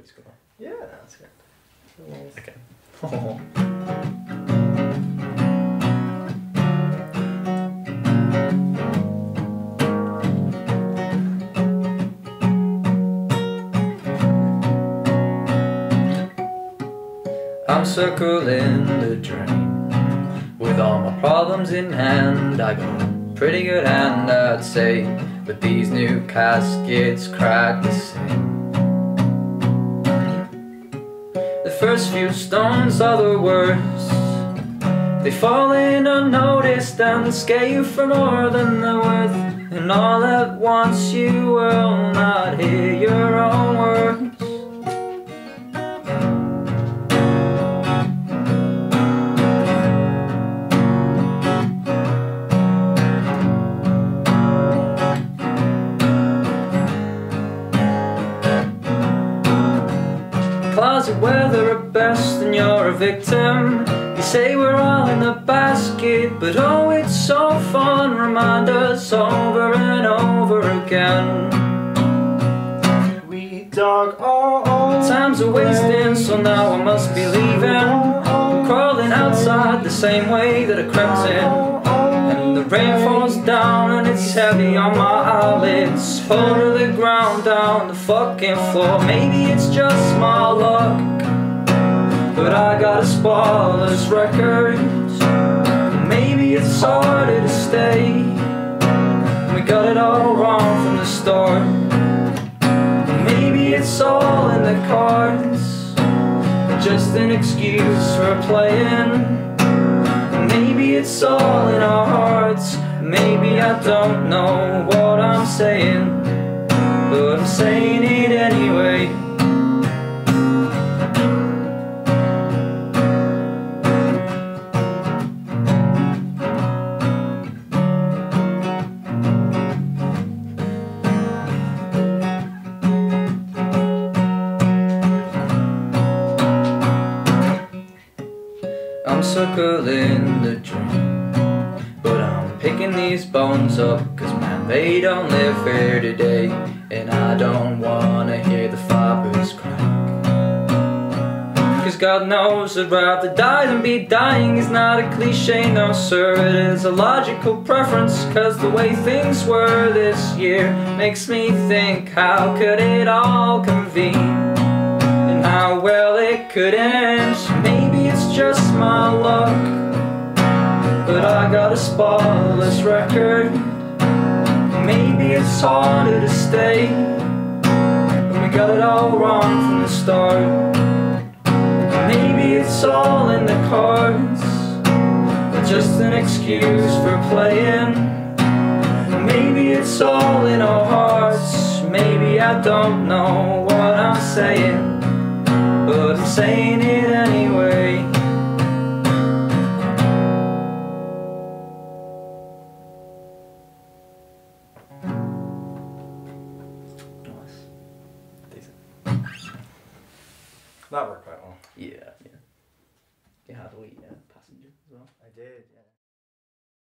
we score. Yeah, that's good. Okay. I'm circling the drain with all my problems in hand. I got pretty good hand, I'd say, but these new caskets crack the same. First few stones are the worst. They fall in unnoticed and scare you for more than they're worth. And all at once you will not hear your own Closet weather at best and you're a victim. You say we're all in the basket But oh it's so fun. Remind us over and over again. We dug all over. Time's a wasting so now I must be leaving. I'm crawling outside the same way that I crept in the rain falls down and it's heavy on my eyelids. Fall to the ground down the fucking floor. Maybe it's just my luck But I got a spotless record. Maybe it's harder to stay. We got it all wrong from the start. Maybe it's all in the cards. Just an excuse for playing Maybe it's all in our hearts. Maybe I don't know what I'm saying But I'm saying it I'm circling the drain But I'm picking these bones up Cause man, they don't live here today. And I don't wanna hear the fibers crack. Cause God knows I'd rather die than be dying is not a cliche, no sir. It is a logical preference Cause the way things were this year Makes me think how could it all convene? And how well it could end Maybe just my luck But I got a spotless record. Maybe it's harder to stay. When we got it all wrong from the start. Maybe it's all in the cards But just an excuse for playing. Maybe it's all in our hearts. Maybe I don't know what I'm saying But I'm saying it That worked quite well. Yeah, yeah. You had a wee uh, passenger as well. I did, yeah.